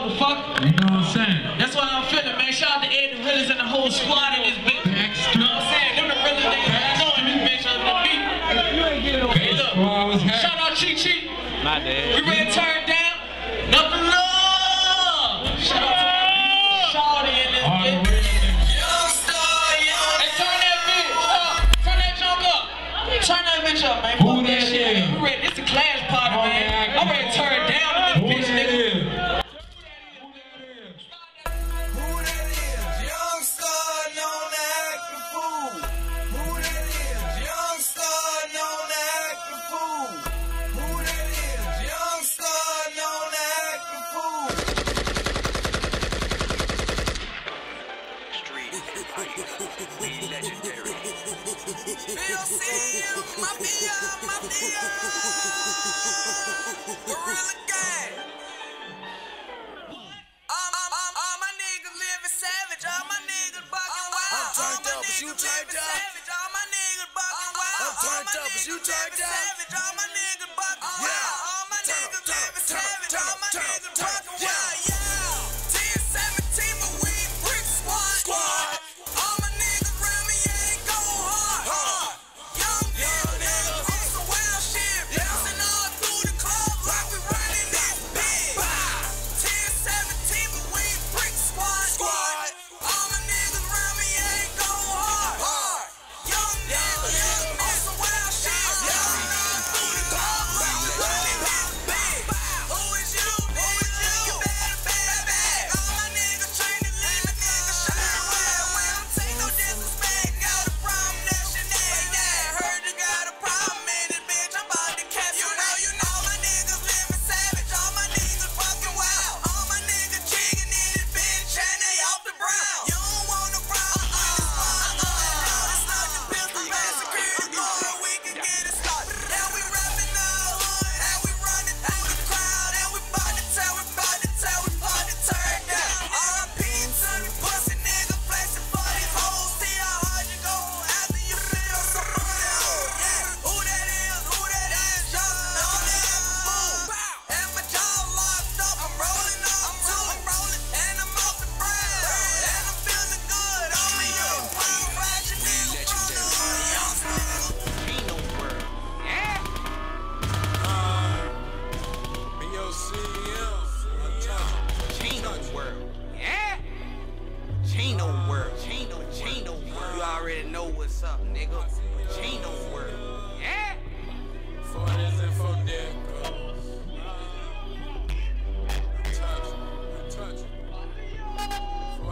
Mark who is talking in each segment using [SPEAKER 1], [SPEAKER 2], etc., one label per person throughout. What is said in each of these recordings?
[SPEAKER 1] motherfucker.
[SPEAKER 2] You know what I'm saying?
[SPEAKER 1] That's what I'm feeling, man. Shout out to Ed the Realest and the whole squad in this bitch. You know what I'm saying? Them the realest niggas that I know in this bitch other than me. Hey, look.
[SPEAKER 2] Squad was happy.
[SPEAKER 1] Shout out Chi Chi.
[SPEAKER 3] My dad.
[SPEAKER 1] We ready to turn
[SPEAKER 4] Mafia, Mafia. Gorilla Gang. All, all, all, all my niggas living savage, all my niggas bucking wild. I'm turned up, but you turned up. Savage, all my niggas bucking wild. I'm turned up, but you turned up. Savage, all my niggas bucking wild. All my niggas living savage, all my niggas bucking wild.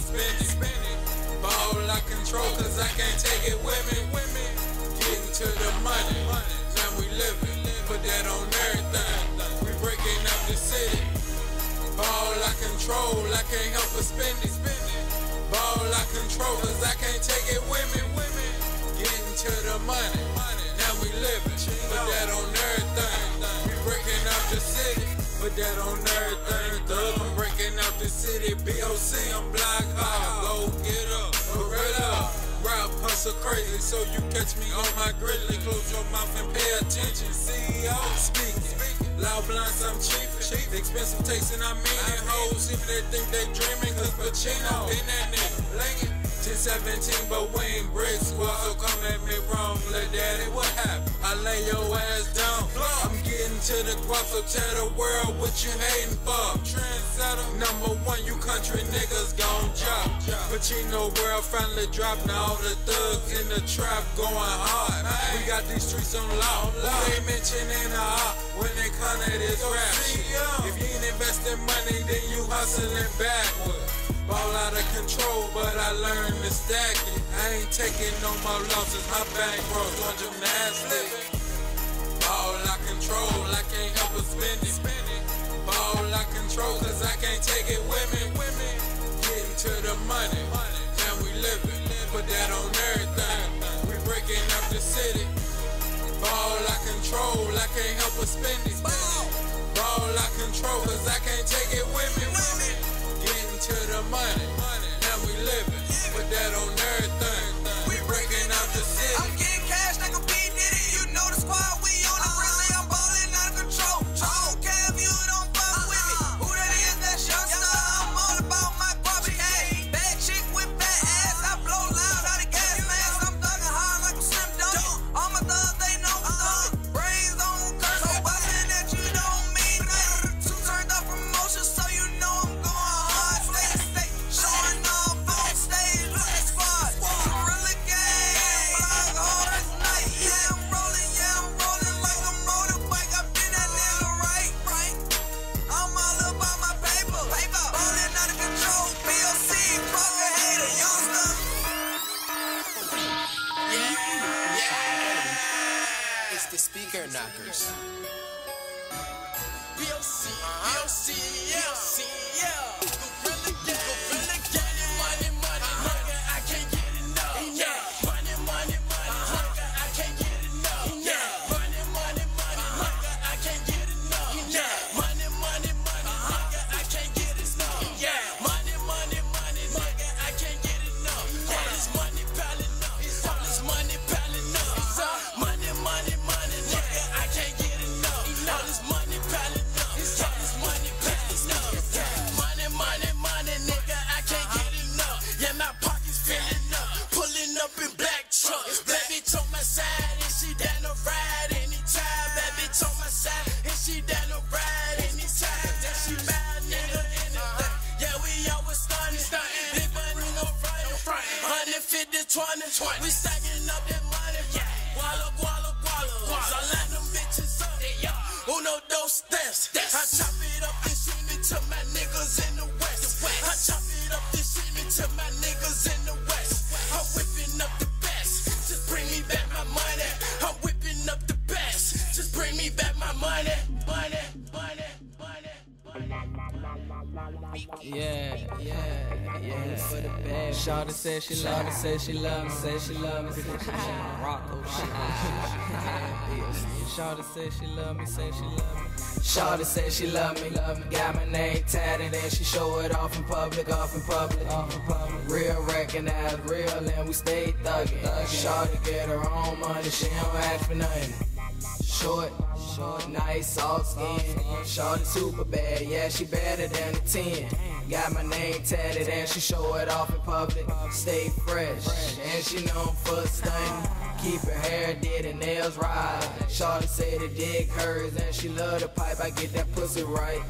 [SPEAKER 4] spend it. Ball I control, cause I can't take it with me. Getting to the money, now we living. Put that on everything. We breaking up the city. Ball I control, I can't help but spend it. Ball I control, cause I can't take it with me. Getting to the money, now we living. Put that on everything. We breaking up the city. Put that on everything. Thug, the city. BOC, I'm black hog. Go get up, gorilla. Rap hustle crazy, so you catch me on my grizzly. Close your mouth and pay attention. CEO speaking. Loud blunts, I'm cheap. Expensive taste and I mean it. Hoes, if they think they dreaming, cause Pacino in that nigga. 10, 17, but we ain't brick squad. So come at me wrong, little daddy. What happened? I lay your ass down. I'm to the guap, so tell the world what you hating for. Trendsetter, number one, you country niggas gon' drop. Pacino world finally dropped. Now all the thugs in the trap going hard. We got these streets on lock. They mentioning a op when they come to this rap shit? If you ain't investing money, then you hustling backwards. Ball out of control, but I learned to stack it. I ain't taking no more losses. My bank rolls on gymnastics.
[SPEAKER 2] I can't help but spend it. Ball I control, cause I can't take it with me. Getting to the money, now we living. Put that on everything. We breaking up the city. Ball I control, I can't help but spend it. Ball I control, cause I can't take it with me. Getting to the money, now we living.
[SPEAKER 5] Knockers.
[SPEAKER 6] Shawty said she love me, said she love me, said she love me, said she Rocco oh, shit. Shawty said she love me, said she love me. Shawty said she love me, love me. Got my name tatted and she show it off in public, off in public, off in public. Real recognized, real and we stay thuggin'. Shawty get her own money, she don't ask for nothing. Short, short, nice, soft skin. Shorty super bad, yeah, she better than a 10. Got my name tatted and she show it off in public. Stay fresh, and she known for stunning. Keep her hair did and nails right. Shorty say the dick hers and she love the pipe. I get that pussy right.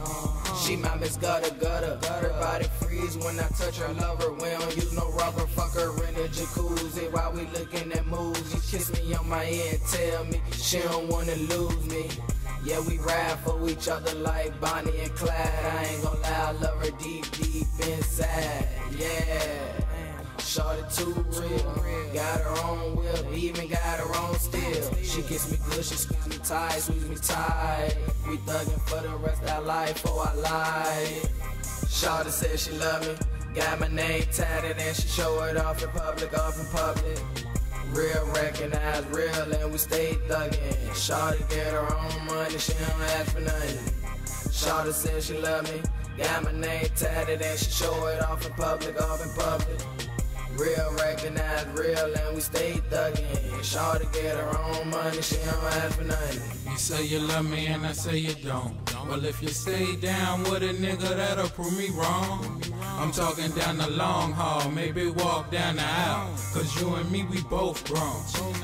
[SPEAKER 6] She my miss gutter gutter. Her body freeze when I touch her. Love her. We don't use no rubber. Fuck her in the jacuzzi while we looking at movies. You kiss me on my ear and tell me she don't wanna lose me. Yeah, we ride for each other like Bonnie and Clyde. I ain't gonna lie, I love her deep, deep inside. Yeah. Shorty too real, got her own whip, even got her own steel. She gets me good, she squeeze me tight, squeeze me tight. We thuggin' for the rest of our life, oh, for our life. Shorty said she love me, got my name tatted and she show it off in public, off in public. Real recognize real and we stay thuggin'. Shawty get her own money, she don't ask for nothing. Shawty said she love me, got my name tatted and she show it off in public, off in public. Real recognize real and we stay thuggin'. Shawty get her own money, she don't ask for nothing.
[SPEAKER 2] You say you love me and I say you don't. Well, if you stay down with a nigga, that'll prove me wrong. I'm talking down the long haul, maybe walk down the aisle. Cause you and me, we both grown.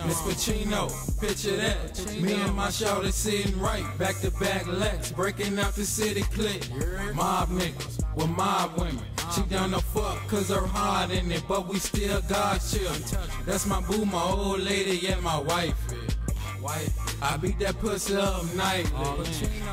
[SPEAKER 2] Miss Pacino, picture that. Me and my shorty sitting right, back to back legs, breaking out the city click. Mob niggas with mob women. She down the fuck cause her heart in it, but we still God children. That's my boo, my old lady, yeah, my wife. Wife. I beat that pussy up nightly. Oh,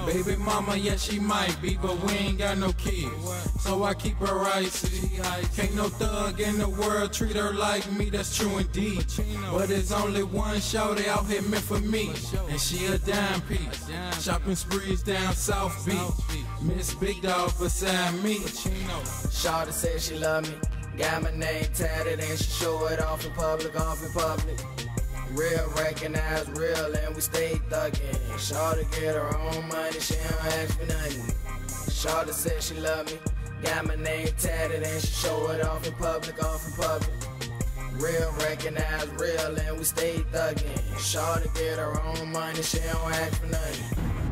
[SPEAKER 2] Baby mama, yeah, she might be, but we ain't got no kids. So I keep her icy. Can't no thug in the world treat her like me, that's true indeed. But there's only one shorty out here meant for me, and she a dime piece. Shopping sprees down South Beach. Miss Big Dog beside me.
[SPEAKER 6] Shawty said she love me. Got my name tatted and she show it off in public, off in public. Real recognize real and we stay thuggin'. Shawty get her own money, she don't ask for nothing. Shawty said she love me. Got my name tatted and she show it off in public, off in public. Real recognize real and we stay thuggin'. Shawty get her own money, she don't ask for nothing.